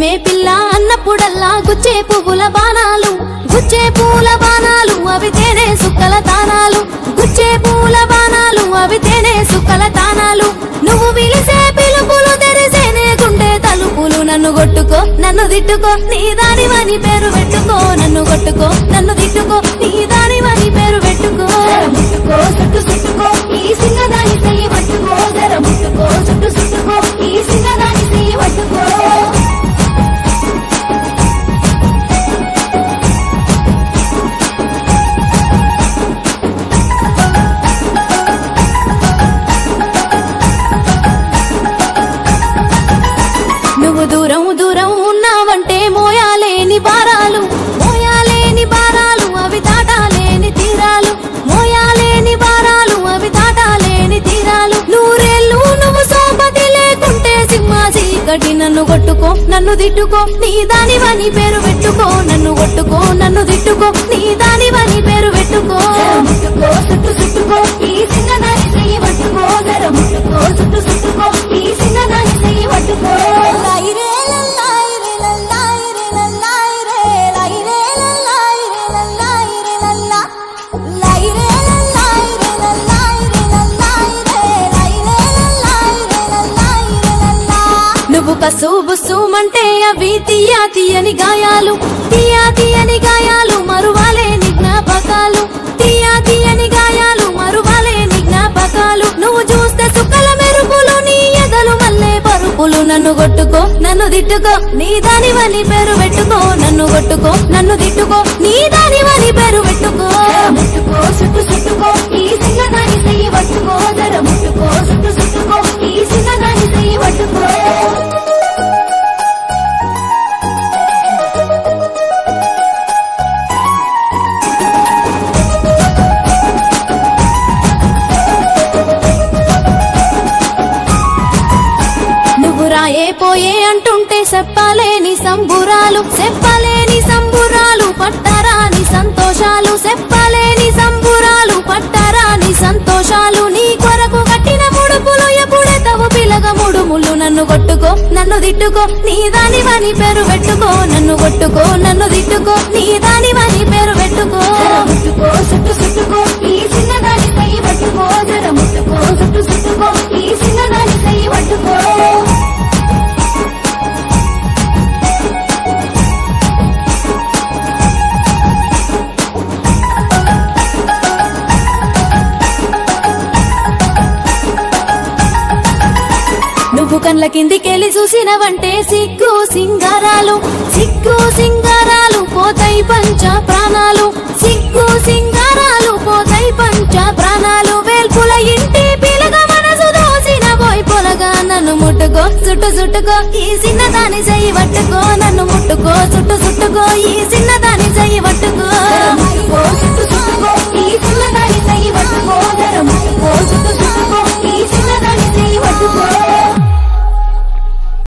మే పిల్ల అన్నప్పుడల్లా గుచ్చే పువ్వుల బాణాలు. గుచ్చే పూల బాణాలు అవి తేనే సుక్కల తానాలు. గుచ్చే పూల బాణాలు అవి తేనే సుక్కల తానాలు. నువ్వు విలిసే పిలుపులు తెరిసేనే గుండె తలుపులు. నన్ను కొట్టుకో నన్ను తిట్టుకో నీ దానివని పేరు పెట్టుకో. నన్ను కొట్టుకో నన్ను తిట్టుకో నీ దాని మోయాలేని భారాలు మోయాలేని భారాలు అవి దాటాలేని తీరాలు. మోయాలేని భారాలు అవి దాటాలేని తీరాలు. నూరేళ్ళు నువ్వు సోపతి లేకుంటే సింహ చీకటి నన్ను కొట్టుకో నన్ను తిట్టుకో. నీ దానివని పేరు పెట్టుకో నన్ను కొట్టుకో నన్ను తిట్టుకో. పసుపు సుమంటే బుస్సుమంటే అవి తీయా తీయని గాయాలు తీయా తీయని గాయాలు మరువాలేని జ్ఞాపకాలు తీయా తీయని గాయాలు మరువాలేని జ్ఞాపకాలు నువ్వు చూస్తే సుక్కల మెరుపులు నీ ఎదలు మల్లె పరుపులు. నన్ను కొట్టుకో నన్ను తిట్టుకో నీ దానివని పేరు పెట్టుకో. నన్ను కొట్టుకో నన్ను తిట్టుకో నీ పోయే పోయే అంటుంటే చెప్పలేని సంబురాలు చెప్పలేని సంబురాలు పట్టరాని సంతోషాలు చెప్పలేని సంబురాలు పట్టరాని సంతోషాలు. నీ కొరకు కట్టిన ముడుపులు ఎప్పుడెతవు పిలగ ముడుములు. నన్ను కొట్టుకో నన్ను తిట్టుకో నీ దానివని పేరు పెట్టుకో. నన్ను కొట్టుకో నన్ను తిట్టుకో నీ దానివని పేరు పెట్టుకో. చుట్టుకో చుట్టు చుట్టుకో నువ్వు కండ్ల కిందికెళ్ళి చూసినవంటే సిగ్గు సింగారాలు సిగ్గు సింగారాలు పోతాయి పంచ ప్రాణాలు. సిగ్గు సింగారాలు పోతాయి పంచ ప్రాణాలు. వేల్పుల ఇంటి పిలగ మనసు దోసిన పోయి పొలగా నన్ను ముట్టుకో చుట్టు చుట్టుకో. ఈ చిన్నదాని చెయ్యి పట్టుకో నన్ను ముట్టుకో చుట్టు చుట్టుకో. ఈ చిన్నదాని చెయ్యి